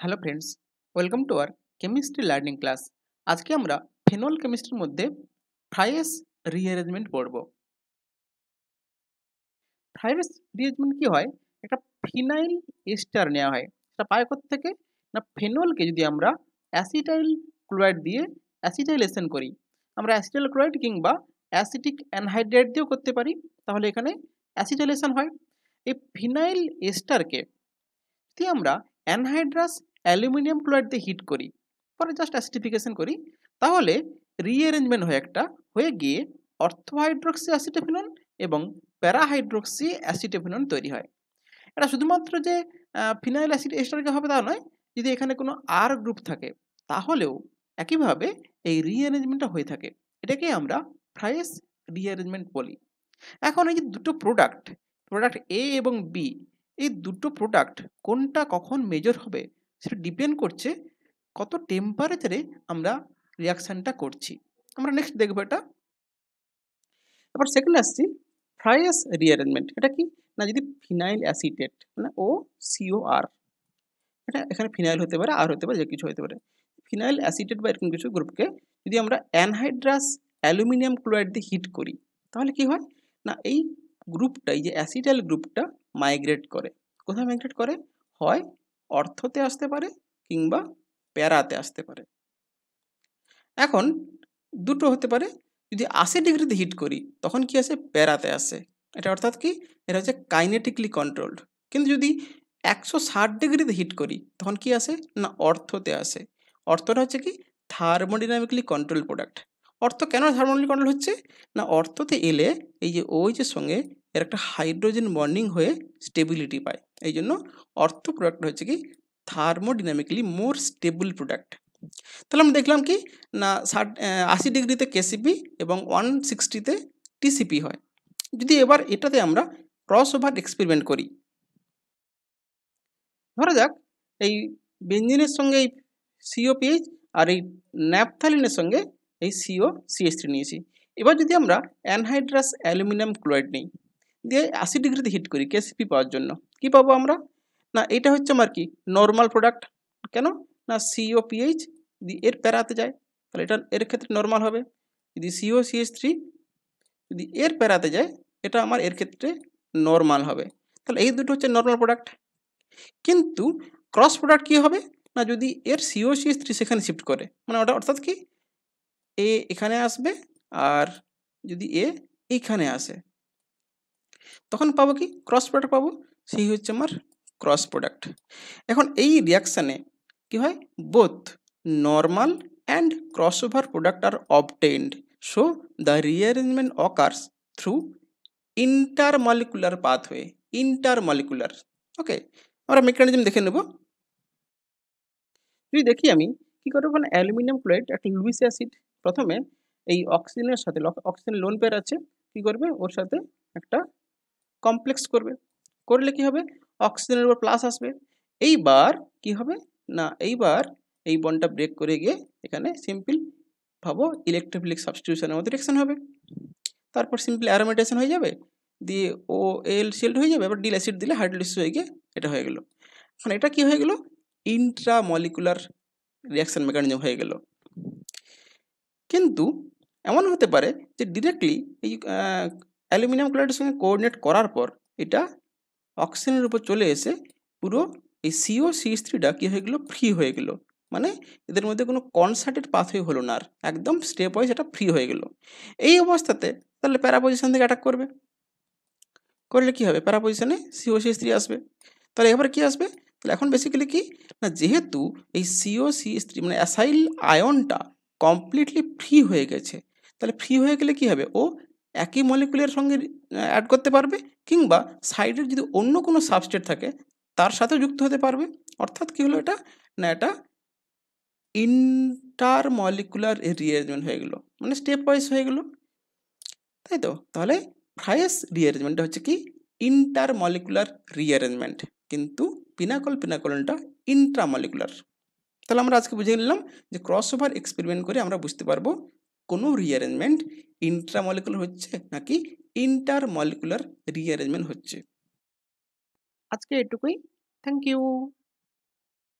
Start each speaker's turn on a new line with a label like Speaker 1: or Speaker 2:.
Speaker 1: Hello friends welcome to our chemistry learning class আজকে আমরা phenol কেমিস্ট্রির মধ্যে ফ্রাইয়েস রিঅ্যারেঞ্জমেন্ট পড়ব ফ্রাইয়েস রিঅ্যারেঞ্জমেন্ট কি হয়? একটা ফিনাইল এস্টার নেওয়া হয়। সেটা পায় থেকে না ফেনলকে যদি আমরা অ্যাসিটাইল ক্লোরাইড দিয়ে অ্যাসিটাইলেশন করি, আমরা অ্যাসিটাইল ক্লোরাইড কিংবা অ্যাসিটিক অ্যানহাইড্রেট দিয়েও করতে পারি, তাহলে এখানে অ্যাসিটাইলেশন হয়। এই ফিনাইল এস্টারকে যদি আমরা অ্যানহাইড্রাস অ্যালুমিনিয়াম ক্লোরাইড দিয়ে হিট করি। পরে জাস্ট অ্যাসিডিফিকেশন করি। তাহলে রিঅ্যারেঞ্জমেন্ট হয়ে একটা, হয়ে গিয়ে অর্থোহাইড্রক্সি অ্যাসিটোফিনন এবং প্যারাহাইড্রক্সি অ্যাসিটোফিনন তৈরি হয়। এটা শুধুমাত্র যে ফিনাইল অ্যাসিড এস্টারকে হবে তা নয়, যদি এখানে কোনো আর গ্রুপ থাকে, তাহলেও একইভাবে এই রিঅ্যারেঞ্জমেন্টটা হয়ে থাকে। এটাকে আমরা ফ্রাইস রিঅ্যারেঞ্জমেন্ট বলি। এখন এই যে দুটো প্রোডাক্ট প্রোডাক্ট এ এবং বি এই দুটো প্রোডাক্ট কোনটা কখন মেজর হবে সেটা ডিপেন্ড করছে কত টেম্পারেচারে আমরা রিয়াকশানটা করছি। আমরা নেক্সট দেখব এটা। এবার সেকেন্ড আসছি ফ্রাইয়াস রিঅ্যারেঞ্জমেন্ট এটা কি? না, যদি ফিনাইল অ্যাসিটেট মানে ও সিও আর এটা এখানে ফিনাইল হতে পারে আর হতে পারে, যে কিছু হতে পারে। ফিনাইল অ্যাসিটেট বা এরকম কিছু গ্রুপকে যদি আমরা অ্যানহাইড্রাস অ্যালুমিনিয়াম ক্লোরাইড দিয়ে হিট করি, তাহলে কি হয়? না, এই গ্রুপটা এই যে অ্যাসিটাইল গ্রুপটা মাইগ্রেট করে। কোথায় মাইগ্রেট করে? হয় অর্থতে আসতে পারে কিংবা প্যারাতে আসতে পারে। এখন দুটো হতে পারে, যদি আশি ডিগ্রিতে হিট করি, তখন কি আসে? প্যারাতে আসে। এটা অর্থাৎ কি? এটা হচ্ছে কাইনেটিকলি কন্ট্রোলড কিন্তু যদি একশো ষাট ডিগ্রিতে হিট করি, তখন কি আসে? না, অর্থতে আসে। অর্থটা হচ্ছে কি? থার্মোডিনামিকলি কন্ট্রোল প্রোডাক্ট অর্থ কেন থার্মোডিনামিক কন্ট্রোল হচ্ছে? না, অর্থতে এলে এই যে ওই যে সঙ্গে এর একটা হাইড্রোজেন বন্ডিং হয়ে স্টেবিলিটি পায়। এই জন্য অর্থ প্রোডাক্ট হচ্ছে কি থার্মোডিনামিক্যালি মোর স্টেবল প্রোডাক্ট তাহলে আমরা দেখলাম কি না ষাট আশি ডিগ্রিতে কেসিপি এবং ওয়ান সিক্সটিতে টিসিপি হয়। যদি এবার এটাতে আমরা ক্রস ওভার এক্সপেরিমেন্ট করি। ধরা যাক এই বেঞ্জিনের সঙ্গে এই সিওপিএইচ আর এই ন্যাপথালিনের সঙ্গে এই সিও সিএস থ্রি নিয়েছি। এবার যদি আমরা অ্যানহাইড্রাস অ্যালুমিনিয়াম ক্লোরাইড নিই দিয়ে আশি ডিগ্রিতে হিট করি কেসিপি পাওয়ার জন্য। কি পাবো আমরা? না, এটা হচ্ছে আমার কি? নর্মাল প্রোডাক্ট কেন? না সিও পিএইচ যদি এর প্যারাতে যায়, তাহলে এটা এর ক্ষেত্রে নর্মাল হবে। যদি সিও সিএইচ থ্রি যদি এর প্যারাতে যায়, এটা আমার এর ক্ষেত্রে নর্মাল হবে। তাহলে এই দুটো হচ্ছে নর্মাল প্রোডাক্ট কিন্তু ক্রস প্রোডাক্ট কী হবে? না, যদি এর সিও সিএস থ্রি সেখানে শিফট করে মানে ওটা অর্থাৎ কি? এ এখানে আসবে আর যদি এ এইখানে আসে তখন পাবো কি? ক্রস প্রোডাক্ট পাবো। সেই হচ্ছে আমার ক্রস প্রোডাক্ট এখন এই রিয়াকশানে কি হয়? Both normal and cross over product are obtained so the rearrangement occurs through intermolecular pathway intermolecular okay আমরা মেকানিজম দেখে নেব। যদি দেখি আমি, কী করব? ওখানে অ্যালুমিনিয়াম ক্লোরাইড, একটা লুইস অ্যাসিড। প্রথমে এই অক্সিজেনের সাথে, অক্সিজেন লোন পেয়ার আছে। কী করবে? ওর সাথে একটা কমপ্লেক্স করবে। করলে কি হবে? অক্সিজেনের উপর প্লাস আসবে। এইবার কি হবে? না, এইবার এই বনটা ব্রেক করে গিয়ে এখানে সিম্পল ভাবো ইলেকট্রোফিলিক সাবস্টিটিউশনের মধ্যে রিয়েকশন হবে। তারপর সিম্পল অ্যারোমেটেশন হয়ে যাবে। দিয়ে ও এল শিল্ড হয়ে যাবে। এবার ডিল অ্যাসিড দিলে হাইড্রোলিসিস হয়ে গিয়ে এটা হয়ে গেল। এখন এটা কি হয়ে গেল? ইন্ট্রামলিকুলার রিয়াকশন মেকানিজম হয়ে গেল। কিন্তু এমন হতে পারে যে ডিরেক্টলি এই অ্যালুমিনিয়াম ক্লোরাইডের সঙ্গে কোঅর্ডিনেট করার পর এটা অক্সিজেনের উপর চলে এসে পুরো এই সিও সিএস থ্রিটা কী হয়ে গেলো? ফ্রি হয়ে গেল। মানে এদের মধ্যে কোনো কনসার্টেড পাথওয়ে হলো না আর। একদম স্টেপ ওয়াইজ এটা ফ্রি হয়ে গেল। এই অবস্থাতে তাহলে প্যারাপোজিশন থেকে অ্যাটাক করবে। করলে কী হবে? প্যারাপোজিশনে সিও সিএস থ্রি আসবে। তাহলে এবার কী আসবে? তাহলে এখন বেসিক্যালি কি? না, যেহেতু এই সিও সিএস থ্রি মানে অ্যাসাইল আয়নটা কমপ্লিটলি ফ্রি হয়ে গেছে, তাহলে ফ্রি হয়ে গেলে কী হবে? ও একই মলিকুলের সঙ্গে অ্যাড করতে পারবে কিংবা সাইডের যদি অন্য কোনো সাবস্টেট থাকে, তার সাথেও যুক্ত হতে পারবে। অর্থাৎ কী হলো এটা? না, এটা ইন্টার মলিকুলার রিঅ্যারেঞ্জমেন্ট হয়ে গেলো মানে স্টেপ ওয়াইজ হয়ে গেলো। তাই তো? তাহলে ফ্রাইস রিঅ্যারেঞ্জমেন্টটা হচ্ছে কি? ইন্টার মলিকুলার রিঅ্যারেঞ্জমেন্ট কিন্তু পিনাকল পিনাকলনটা ইন্ট্রামলিকুলার তাহলে আমরা আজকে বুঝে নিলাম যে ক্রস ওভার এক্সপেরিমেন্ট করে আমরা বুঝতে পারব কোনো রিঅ্যারেঞ্জমেন্ট ইন্ট্রামলিকুলার হচ্ছে নাকি ইন্টার মলিকুলার রিঅ্যারেঞ্জমেন্ট হচ্ছে? আজকে এটুকুই। Thank you